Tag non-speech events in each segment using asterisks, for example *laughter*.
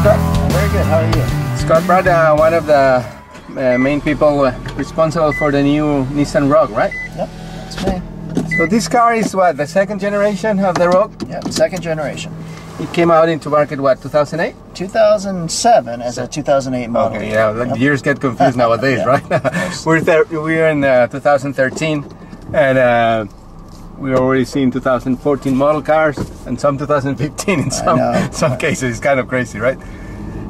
Scott? Very good. How are you? Scott Pratt, uh, one of the uh, main people uh, responsible for the new Nissan Rogue, right? Yep, that's me. So this car is what the second generation of the Rogue. Yep, second generation. It came out into market what 2008? 2007 as a 2008 model. Okay, yeah, like Yep. years get confused nowadays, *laughs* Yeah, right? *laughs* we're we're in uh, 2013, and uh, we're already seeing 2014 model cars and some 2015 in some *laughs* some cases. It's kind of crazy, right?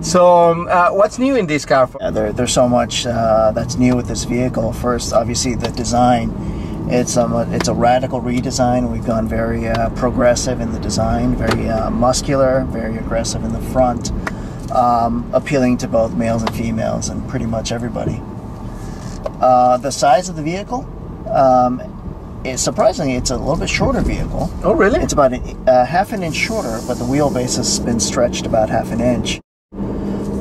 So, um, uh, what's new in this car? Yeah, there, there's so much uh, that's new with this vehicle. First, obviously, the design. It's um, a, it's a radical redesign. We've gone very uh, progressive in the design, very uh, muscular, very aggressive in the front, um, appealing to both males and females and pretty much everybody. Uh, the size of the vehicle, is surprisingly, it's a little bit shorter vehicle. Oh, really? It's about a, uh, half an inch shorter, but the wheelbase has been stretched about half an inch.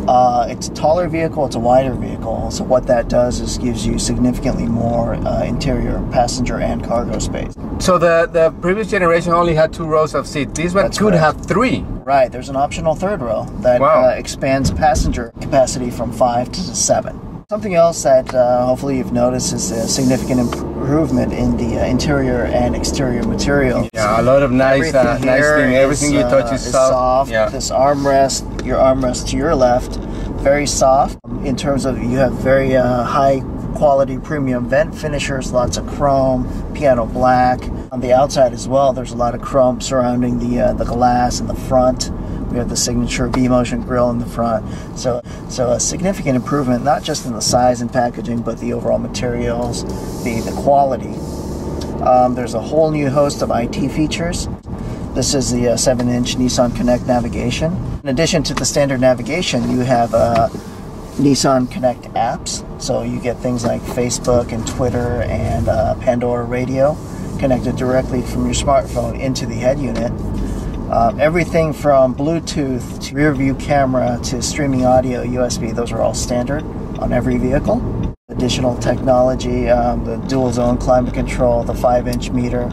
Uh, it's a taller vehicle, it's a wider vehicle, so what that does is gives you significantly more uh, interior passenger and cargo space. So the the previous generation only had two rows of seats. This one That's could correct. have three. Right, there's an optional third row that Wow. uh, expands passenger capacity from five to seven. Something else that uh, hopefully you've noticed is a significant improvement in the uh, interior and exterior material. Yeah, a lot of nice, uh, Everything nice thing. Everything you is, touch uh, is soft. Yeah. This armrest, your armrest to your left, very soft. In terms of, you have very uh, high quality premium vent finishers, lots of chrome, piano black. On the outside as well, there's a lot of chrome surrounding the uh, the glass in the front. We have the signature V-motion grille in the front. So, so a significant improvement, not just in the size and packaging, but the overall materials, the the quality. Um, there's a whole new host of IT features. This is the uh, 7 inch Nissan Connect navigation. In addition to the standard navigation, you have uh, Nissan Connect apps. So you get things like Facebook and Twitter and uh, Pandora Radio connected directly from your smartphone into the head unit. Um, everything from Bluetooth to rear view camera to streaming audio, USB, those are all standard on every vehicle. Additional technology, um, the dual zone climate control, the 5 inch meter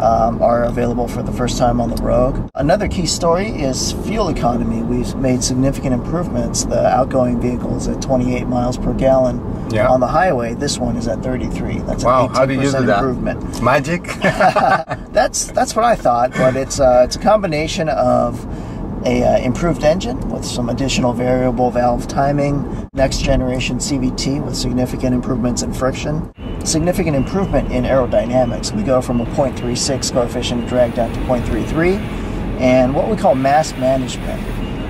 um, are available for the first time on the Rogue. Another key story is fuel economy. We've made significant improvements. The outgoing vehicle is at 28 miles per gallon Yeah. on the highway. This one is at 33. That's Wow, an 18% how do you do that? improvement. It's magic. *laughs* *laughs* That's that's what I thought, but it's uh, it's a combination of a uh, improved engine with some additional variable valve timing, next generation CVT with significant improvements in friction, significant improvement in aerodynamics. We go from a 0.36 coefficient of drag down to 0.33, and what we call mass management.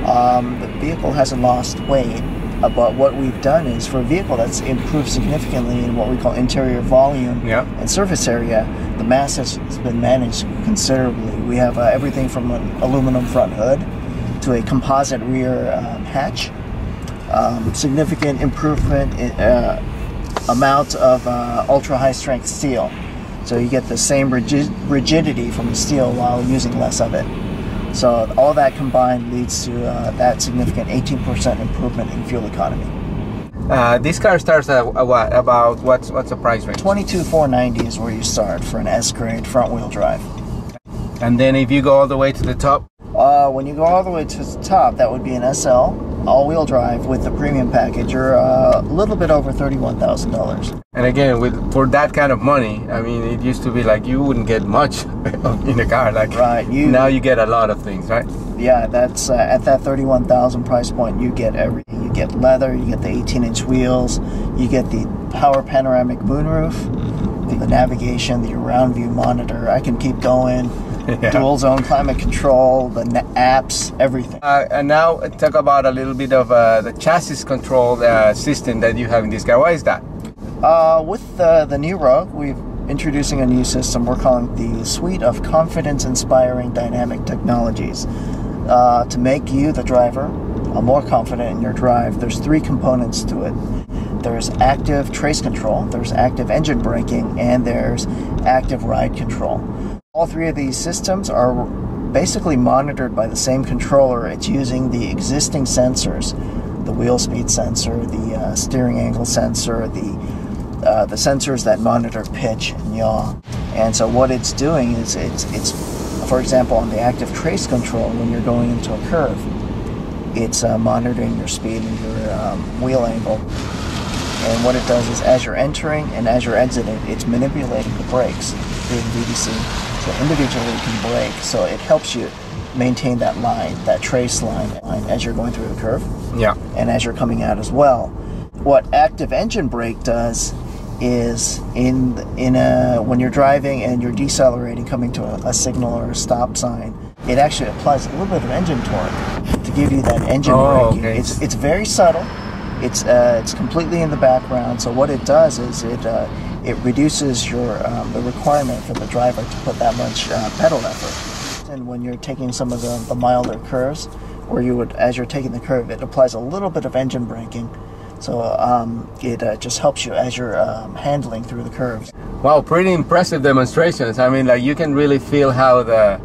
Um, the vehicle hasn't lost weight, but what we've done is for a vehicle that's improved significantly in what we call interior volume Yeah. and surface area, the mass has, has been managed considerably. We have uh, everything from an aluminum front hood to a composite rear um, hatch. Um, significant improvement in uh, amount of uh, ultra high strength steel. So you get the same rigid, rigidity from the steel while using less of it. So all that combined leads to uh, that significant 18% improvement in fuel economy. uh, this car starts at, at what? About what's what's the price range? 22,490 is where you start for an S grade front wheel drive. And then if you go all the way to the top, Uh, when you go all the way to the top, that would be an SL all-wheel drive with the premium package. You're uh, a little bit over thirty-one thousand dollars. and again with for that kind of money, I mean, it used to be like you wouldn't get much *laughs* in a car. Like Right, you- now you get a lot of things, right? Yeah, that's uh, at that thirty-one thousand price point. You get everything. You get leather. You get the eighteen-inch wheels. You get the power panoramic moonroof, the navigation, the around view monitor. I can keep going. *laughs* Yeah. Dual zone climate control, the apps, everything. Uh, and now uh, talk about a little bit of uh, the chassis control uh, system that you have in this car. Why is that? Uh, with the, the new Rogue, we're introducing a new system we're calling the Suite of Confidence Inspiring Dynamic Technologies. Uh, to make you, the driver, uh, more confident in your drive, there's three components to it. There's active trace control, there's active engine braking, and there's active ride control. All three of these systems are basically monitored by the same controller. It's using the existing sensors the wheel speed sensor, the uh, steering angle sensor, the uh, the sensors that monitor pitch and yaw. And so what it's doing is it's it's for example on the active trace control when you're going into a curve, it's uh, monitoring your speed and your um, wheel angle. And what it does is, as you're entering and as you're exiting, it's manipulating the brakes the VDC. So individually it can brake, so it helps you maintain that line, that trace line, line as you're going through the curve Yeah. and as you're coming out as well. What active engine brake does is in in a when you're driving and you're decelerating, coming to a, a signal or a stop sign, it actually applies a little bit of engine torque to give you that engine Oh, braking. okay. It's it's very subtle. It's uh, it's completely in the background. So what it does is it uh, it reduces your um, the requirement for the driver to put that much uh, pedal effort. And when you're taking some of the, the milder curves, where you would as you're taking the curve, it applies a little bit of engine braking. So um, it uh, just helps you as you're um, handling through the curves. Wow, pretty impressive demonstrations. I mean, like you can really feel how the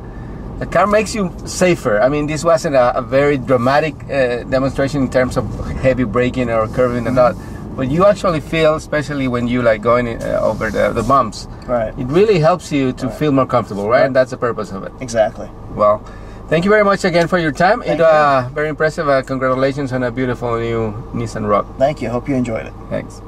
the car makes you safer. I mean, this wasn't a, a very dramatic uh, demonstration in terms of heavy braking or curving and that, but you actually feel, especially when you like going uh, over the, the bumps, Right. it really helps you to feel more comfortable, right? Right. And that's the purpose of it. Exactly. Well, thank you very much again for your time. Thank it uh, very impressive. Uh, congratulations on a beautiful new Nissan Rogue. Thank you. Hope you enjoyed it. Thanks.